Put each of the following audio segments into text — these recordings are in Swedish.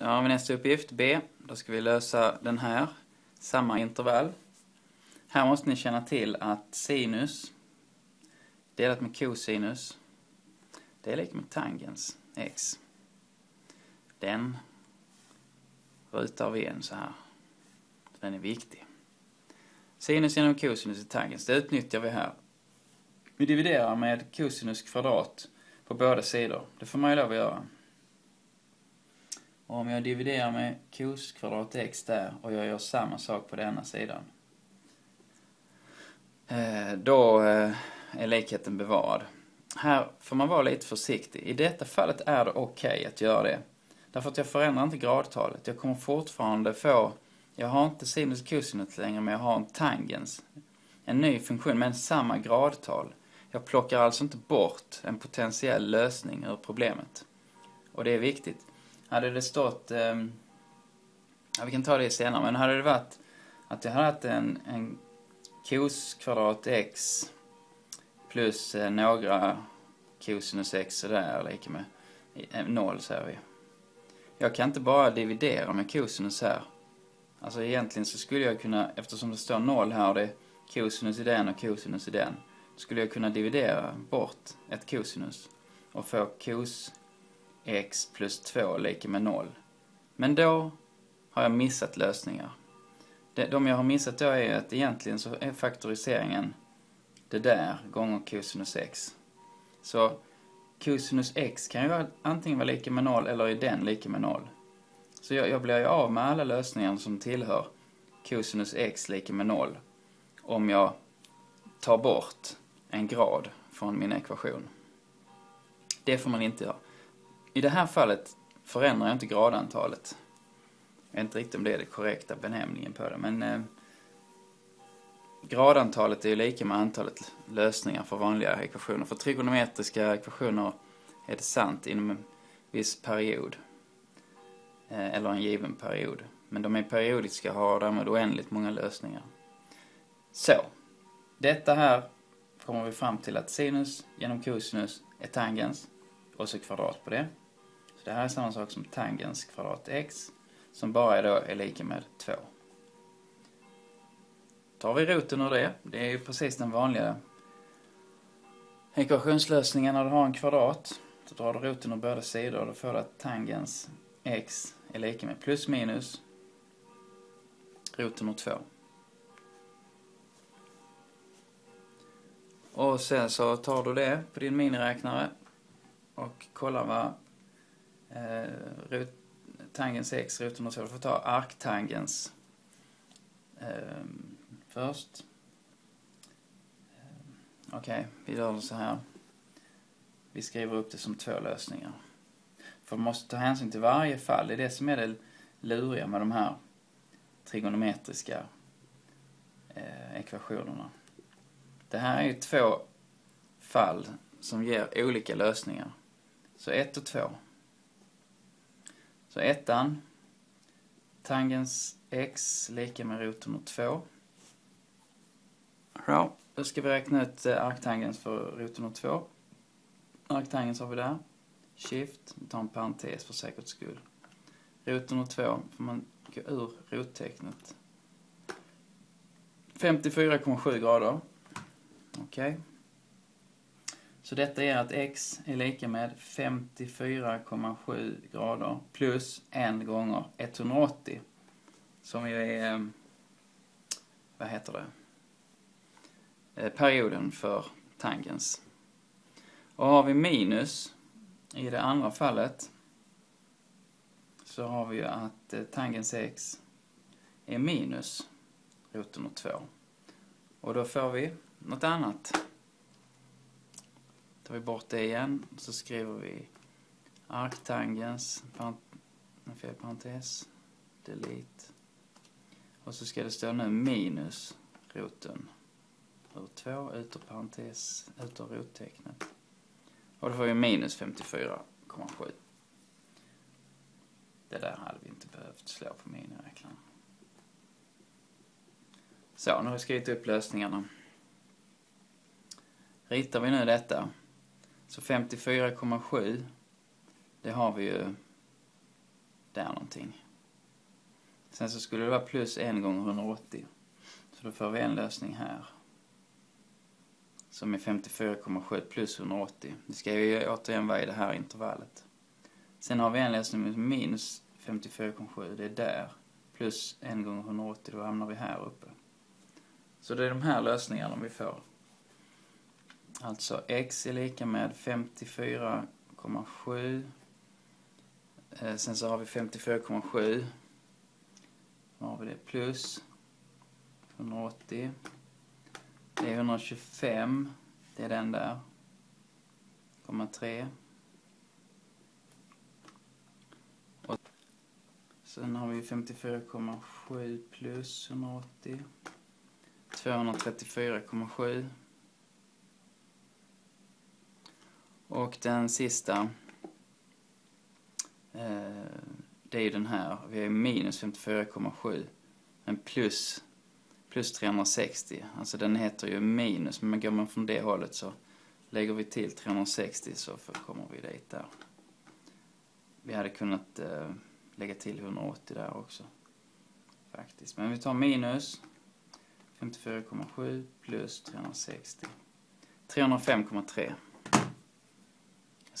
Då har vi nästa uppgift, B. Då ska vi lösa den här, samma intervall. Här måste ni känna till att sinus delat med cosinus, det är lika med tangens x. Den rutar vi in så här. Den är viktig. Sinus genom cosinus är tangens. Det utnyttjar vi här. Vi dividerar med cosinus kvadrat på båda sidor. Det får man ju lov att göra. Och om jag dividerar med cos kvadrat x där och jag gör samma sak på denna sidan. Eh, då eh, är likheten bevarad. Här får man vara lite försiktig. I detta fallet är det okej okay att göra det. Därför att jag förändrar inte gradtalet. Jag kommer fortfarande få, jag har inte sinus cosinus längre men jag har en tangens. En ny funktion med samma gradtal. Jag plockar alltså inte bort en potentiell lösning ur problemet. Och det är viktigt. Hade det stått, ehm, ja vi kan ta det senare, men hade det varit att jag hade haft en, en cos kvadrat x plus eh, några cosinus x sådär lika med eh, noll säger vi. Jag kan inte bara dividera med cosinus här. Alltså egentligen så skulle jag kunna, eftersom det står noll här och det är cosinus i den och cosinus i den, skulle jag kunna dividera bort ett cosinus och få cos x plus 2 lika med 0. Men då har jag missat lösningar. De jag har missat då är att egentligen så är faktoriseringen det där gånger cosinus x. Så cosinus x kan ju antingen vara lika med 0 eller är den lika med 0. Så jag, jag blir ju av med alla lösningar som tillhör cosinus x lika med 0 om jag tar bort en grad från min ekvation. Det får man inte göra. I det här fallet förändrar jag inte gradantalet. Jag vet inte riktigt om det är den korrekta benämningen på det, men eh, gradantalet är ju lika med antalet lösningar för vanliga ekvationer. För trigonometriska ekvationer är det sant inom en viss period. Eh, eller en given period. Men de är periodiska och har därmed oändligt många lösningar. Så, detta här kommer vi fram till att sinus genom cosinus är tangens och så kvadrat på det. Så det här är samma sak som tangens kvadrat x som bara är då är lika med 2 tar vi roten ur det. Det är ju precis den vanliga ekvationslösningen när du har en kvadrat. Så drar du roten ur båda sidor och då får du att tangens x är lika med plus minus roten ur 2. Och sen så tar du det på din miniräknare och kollar vad eh, rot, tangens x, roten och så. du får ta arktangens eh, först. Eh, okej, okay, vi gör det så här. Vi skriver upp det som två lösningar. För man måste ta hänsyn till varje fall. Det är det som är det luriga med de här trigonometriska eh, ekvationerna. Det här är ju två fall som ger olika lösningar. Så ett och två. Så ettan, tangens x lika med roten av 2. Ja, då ska vi räkna ut eh, arktangens för roten av 2. Arktangens har vi där. Shift, vi tar en parentes för säkerhets skull. Roten av 2 får man gå ur rottecknet. 54,7 grader. Okej. Okay. Så detta är att x är lika med 54,7 grader plus 1 gånger 180. Som ju är, eh, vad heter det? Eh, perioden för tangens. Och har vi minus i det andra fallet så har vi ju att eh, tangens x är minus roten av 2. Och då får vi något annat. Tar vi bort det igen så skriver vi arktangens, fel parentes, delete. Och så ska det stå nu minus roten ur 2 utav parentes, ut rottecknet. Och då får vi minus 54,7. Det där hade vi inte behövt slå på miniräknaren. Så, nu har vi skrivit upp lösningarna. Ritar vi nu detta, så 54,7, det har vi ju där någonting. Sen så skulle det vara plus 1 gånger 180. Så då får vi en lösning här. Som är 54,7 plus 180. Det ska ju återigen vara i det här intervallet. Sen har vi en lösning med minus 54,7, det är där. Plus 1 gånger 180, då hamnar vi här uppe. Så det är de här lösningarna vi får. Alltså x är lika med 54,7. Eh, sen så har vi 54,7. Då har vi det plus 180. Det är 125. Det är den där. 0,3. Sen har vi 54,7 plus 180. 234,7. Och den sista, eh, det är ju den här. Vi har minus 54,7. Men plus, plus 360. Alltså den heter ju minus, men går man från det hållet så lägger vi till 360 så kommer vi dit där. Vi hade kunnat eh, lägga till 180 där också. Faktiskt. Men vi tar minus 54,7 plus 360. 305,3.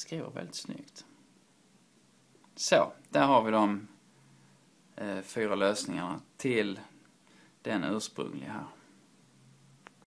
Skriver väldigt snyggt. Så, där har vi de eh, fyra lösningarna till den ursprungliga här.